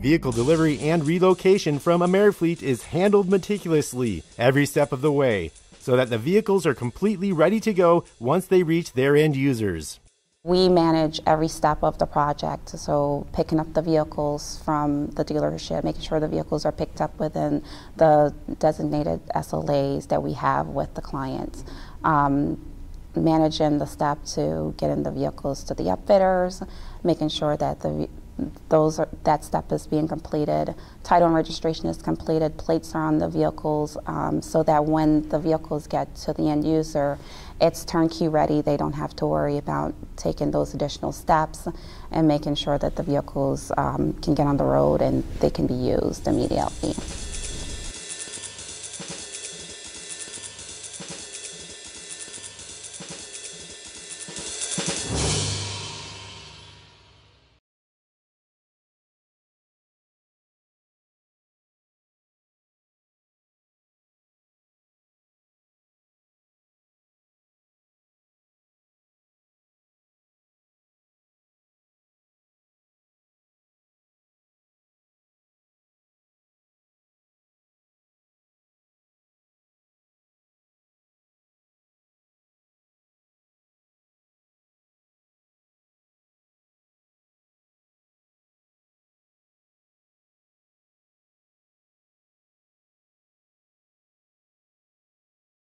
Vehicle delivery and relocation from Amerifleet is handled meticulously every step of the way so that the vehicles are completely ready to go once they reach their end users. We manage every step of the project, so picking up the vehicles from the dealership, making sure the vehicles are picked up within the designated SLAs that we have with the clients. Um, managing the step to getting the vehicles to the upfitters, making sure that the those are, that step is being completed. Title and registration is completed. Plates are on the vehicles um, so that when the vehicles get to the end user, it's turnkey ready. They don't have to worry about taking those additional steps and making sure that the vehicles um, can get on the road and they can be used immediately.